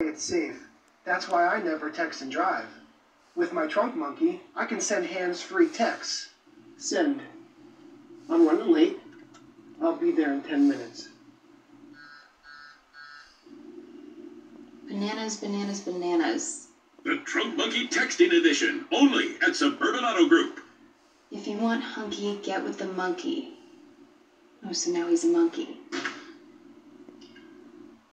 It's safe. That's why I never text and drive. With my trunk monkey, I can send hands-free texts. Send. I'm running late. I'll be there in 10 minutes. Bananas, bananas, bananas. The Trunk Monkey Texting Edition, only at Suburban Auto Group. If you want hunky, get with the monkey. Oh, so now he's a monkey.